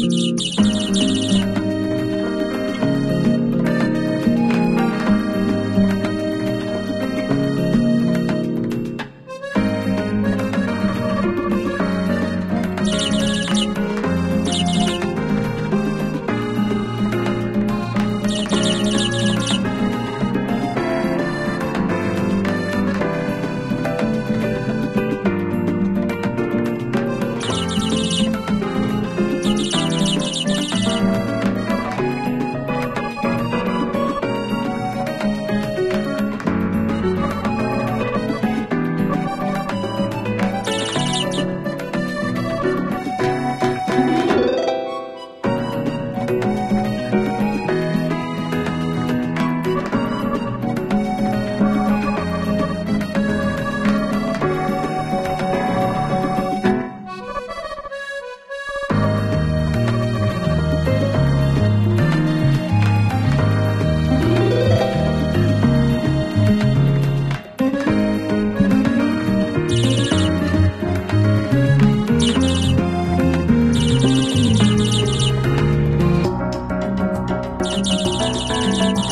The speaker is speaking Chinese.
嗯。